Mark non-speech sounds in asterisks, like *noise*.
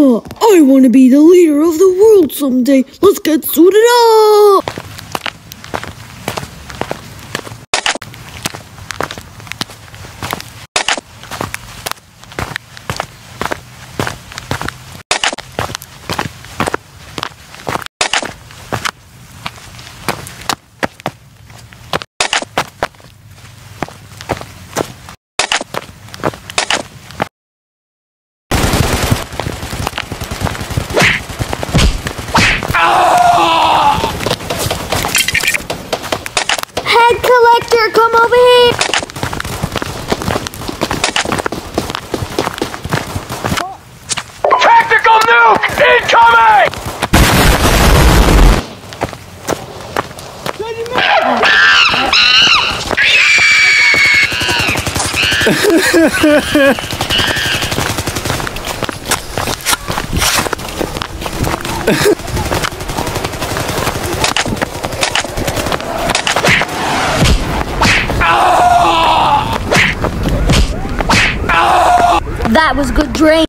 Oh, I want to be the leader of the world someday. Let's get suited up. Head collector, come over here. Tactical nuke incoming! *laughs* That was good drain.